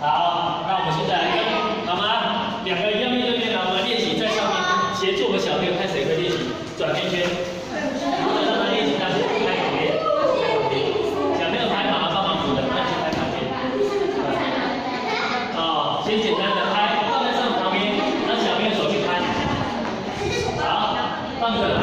好那我们现在好吗两个一样面对面我们练习在上面协助我们小朋友拍水和练习转圈圈。让他练习一下拍旁边小朋友拍好了爸爸扶着再去拍旁边好先简单的拍放在上旁边让小朋友手去拍。好放着。